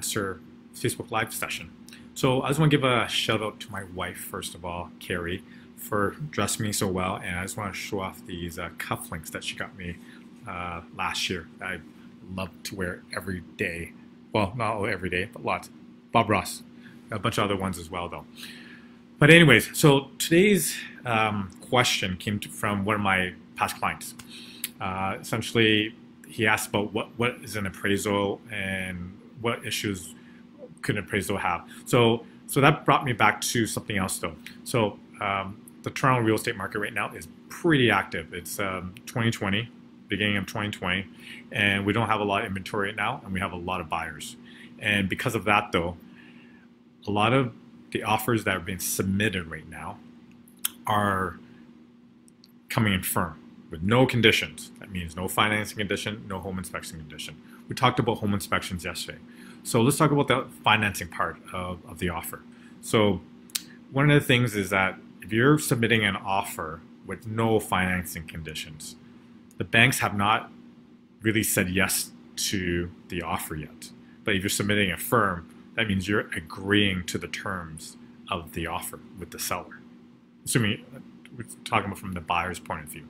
answer Facebook Live session. So I just want to give a shout out to my wife, first of all, Carrie, for dressing me so well. And I just want to show off these uh, cufflinks that she got me uh, last year. I love to wear every day. Well, not every day, but lots. Bob Ross. A bunch of other ones as well, though. But anyways, so today's um, question came to, from one of my past clients. Uh, essentially, he asked about what, what is an appraisal and what issues could an appraisal have. So so that brought me back to something else though. So um, the Toronto real estate market right now is pretty active. It's um, 2020, beginning of 2020, and we don't have a lot of inventory right now, and we have a lot of buyers. And because of that though, a lot of the offers that are being submitted right now are coming in firm with no conditions. That means no financing condition, no home inspection condition. We talked about home inspections yesterday. So let's talk about the financing part of, of the offer. So one of the things is that if you're submitting an offer with no financing conditions, the banks have not really said yes to the offer yet. But if you're submitting a firm, that means you're agreeing to the terms of the offer with the seller. Assuming we're talking about from the buyer's point of view.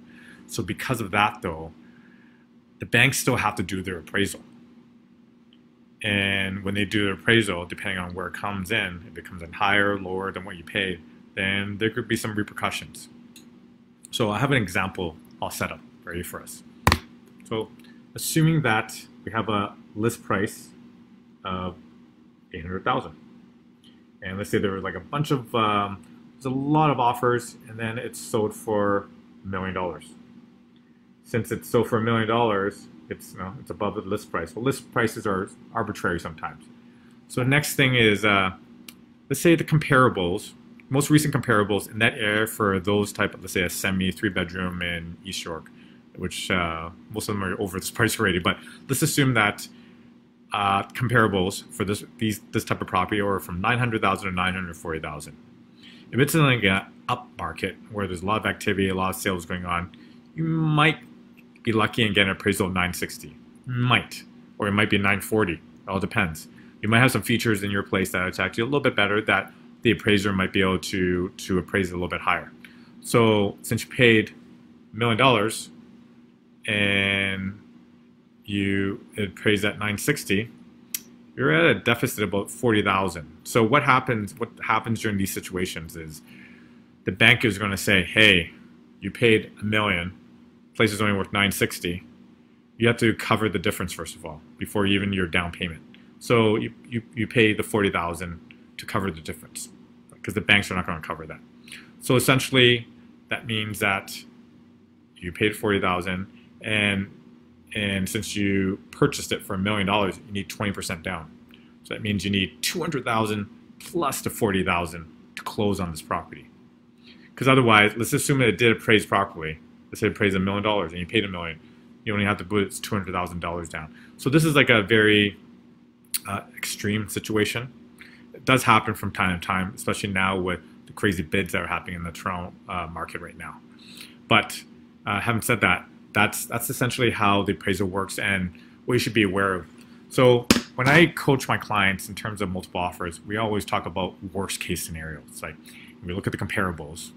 So because of that, though, the banks still have to do their appraisal. And when they do the appraisal, depending on where it comes in, if it comes in higher, lower than what you paid, then there could be some repercussions. So I have an example all set up ready for us. So assuming that we have a list price of 800,000. And let's say there was like a bunch of, um, there's a lot of offers and then it's sold for a million dollars. Since it's sold for a million dollars, it's you know, it's above the list price. Well, list prices are arbitrary sometimes. So next thing is, uh, let's say the comparables, most recent comparables in that area for those type of, let's say a semi three bedroom in East York, which uh, most of them are over this price already. But let's assume that uh, comparables for this these this type of property are from 900,000 to 940,000. If it's in like an up market where there's a lot of activity, a lot of sales going on, you might be lucky and get an appraisal of 960. Might. Or it might be 940. It all depends. You might have some features in your place that are you a little bit better that the appraiser might be able to, to appraise it a little bit higher. So since you paid a million dollars and you appraised at 960, you're at a deficit of about 40,000. So what happens what happens during these situations is the bank is going to say, "Hey, you paid a million place is only worth 960 you have to cover the difference first of all before even your down payment. So you, you, you pay the 40000 to cover the difference because the banks are not going to cover that. So essentially that means that you paid 40000 and and since you purchased it for a million dollars you need 20% down. So that means you need 200000 plus the 40000 to close on this property. Because otherwise let's assume that it did appraise properly let's say pays a million dollars and you paid a million, you only have to put two hundred thousand dollars down. So this is like a very uh, extreme situation. It does happen from time to time, especially now with the crazy bids that are happening in the Toronto uh, market right now. But uh, having said that, that's that's essentially how the appraisal works and what you should be aware of. So when I coach my clients in terms of multiple offers, we always talk about worst case scenarios. Like we look at the comparables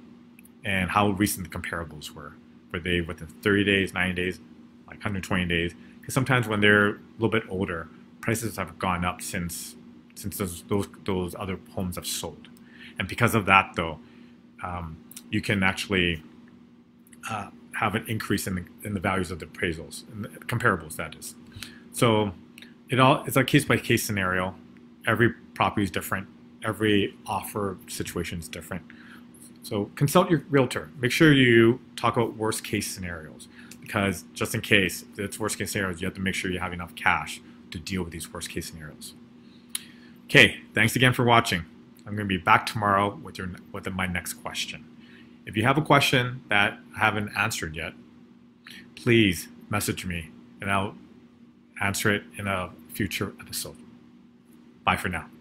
and how recent the comparables were were they within 30 days, 90 days, like 120 days? Because sometimes when they're a little bit older, prices have gone up since since those those, those other homes have sold, and because of that, though, um, you can actually uh, have an increase in the in the values of the appraisals, the comparables. That is, so it all it's a case by case scenario. Every property is different. Every offer situation is different. So consult your realtor. Make sure you talk about worst case scenarios because just in case it's worst case scenarios, you have to make sure you have enough cash to deal with these worst case scenarios. Okay, thanks again for watching. I'm going to be back tomorrow with your with my next question. If you have a question that I haven't answered yet, please message me and I'll answer it in a future episode. Bye for now.